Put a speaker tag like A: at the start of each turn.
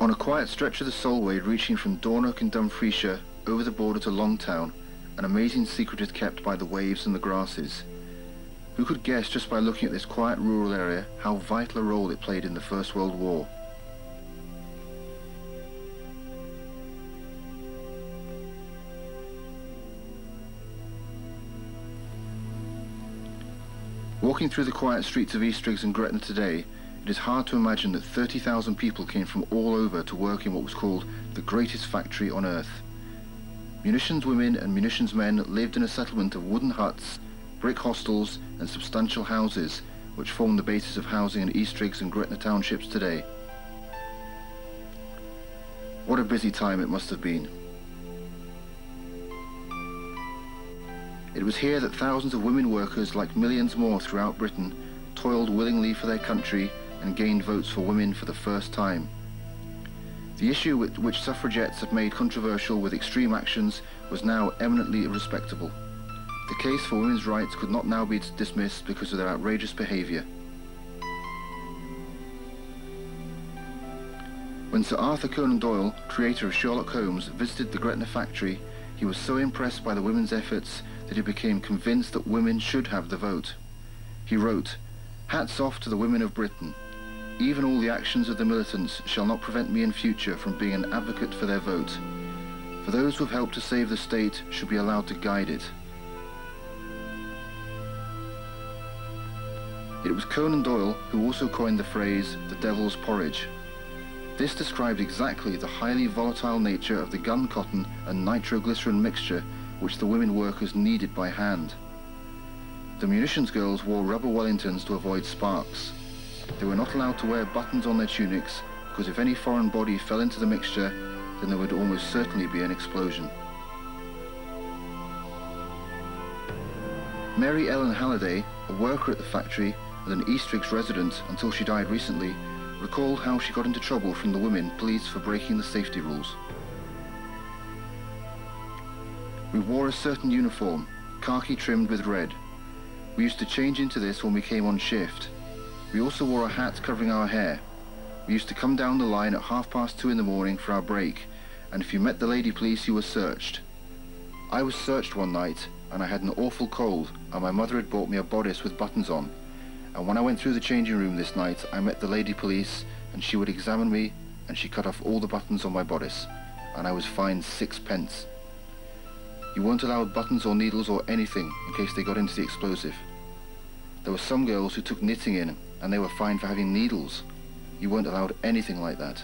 A: On a quiet stretch of the Solway reaching from Dornock in Dumfriesshire over the border to Longtown, an amazing secret is kept by the waves and the grasses. Who could guess just by looking at this quiet rural area how vital a role it played in the First World War? Walking through the quiet streets of Eastriggs and Gretna today, it is hard to imagine that 30,000 people came from all over to work in what was called the greatest factory on earth. Munitions women and munitions men lived in a settlement of wooden huts, brick hostels and substantial houses which form the basis of housing in Eastriggs and Gretna townships today. What a busy time it must have been. It was here that thousands of women workers, like millions more throughout Britain, toiled willingly for their country and gained votes for women for the first time. The issue which suffragettes had made controversial with extreme actions was now eminently respectable. The case for women's rights could not now be dismissed because of their outrageous behaviour. When Sir Arthur Conan Doyle, creator of Sherlock Holmes, visited the Gretna factory, he was so impressed by the women's efforts that he became convinced that women should have the vote. He wrote, Hats off to the women of Britain. Even all the actions of the militants shall not prevent me in future from being an advocate for their vote. For those who have helped to save the state should be allowed to guide it. It was Conan Doyle who also coined the phrase, the devil's porridge. This described exactly the highly volatile nature of the gun cotton and nitroglycerin mixture which the women workers kneaded by hand. The munitions girls wore rubber Wellingtons to avoid sparks. They were not allowed to wear buttons on their tunics because if any foreign body fell into the mixture, then there would almost certainly be an explosion. Mary Ellen Halliday, a worker at the factory and an Eastriggs resident until she died recently, recalled how she got into trouble from the women police for breaking the safety rules. We wore a certain uniform, khaki trimmed with red. We used to change into this when we came on shift. We also wore a hat covering our hair. We used to come down the line at half past two in the morning for our break, and if you met the lady police, you were searched. I was searched one night, and I had an awful cold, and my mother had bought me a bodice with buttons on. And when I went through the changing room this night, I met the lady police, and she would examine me, and she cut off all the buttons on my bodice, and I was fined sixpence. You weren't allowed buttons or needles or anything in case they got into the explosive. There were some girls who took knitting in and they were fined for having needles. You weren't allowed anything like that.